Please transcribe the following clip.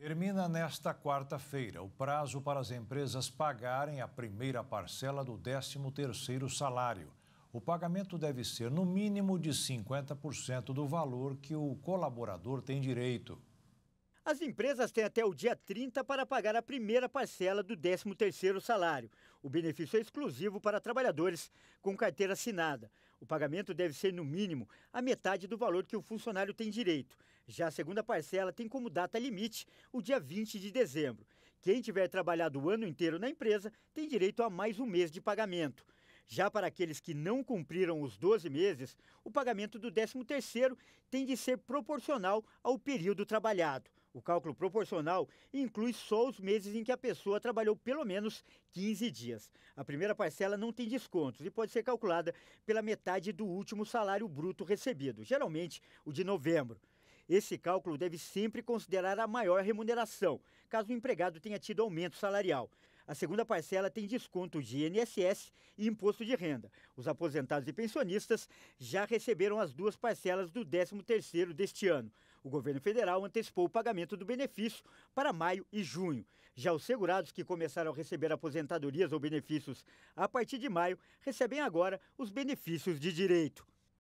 Termina nesta quarta-feira o prazo para as empresas pagarem a primeira parcela do 13º salário. O pagamento deve ser no mínimo de 50% do valor que o colaborador tem direito. As empresas têm até o dia 30 para pagar a primeira parcela do 13º salário. O benefício é exclusivo para trabalhadores com carteira assinada. O pagamento deve ser, no mínimo, a metade do valor que o funcionário tem direito. Já a segunda parcela tem como data limite o dia 20 de dezembro. Quem tiver trabalhado o ano inteiro na empresa tem direito a mais um mês de pagamento. Já para aqueles que não cumpriram os 12 meses, o pagamento do 13º tem de ser proporcional ao período trabalhado. O cálculo proporcional inclui só os meses em que a pessoa trabalhou pelo menos 15 dias. A primeira parcela não tem descontos e pode ser calculada pela metade do último salário bruto recebido, geralmente o de novembro. Esse cálculo deve sempre considerar a maior remuneração, caso o empregado tenha tido aumento salarial. A segunda parcela tem desconto de INSS e imposto de renda. Os aposentados e pensionistas já receberam as duas parcelas do 13º deste ano. O governo federal antecipou o pagamento do benefício para maio e junho. Já os segurados que começaram a receber aposentadorias ou benefícios a partir de maio recebem agora os benefícios de direito.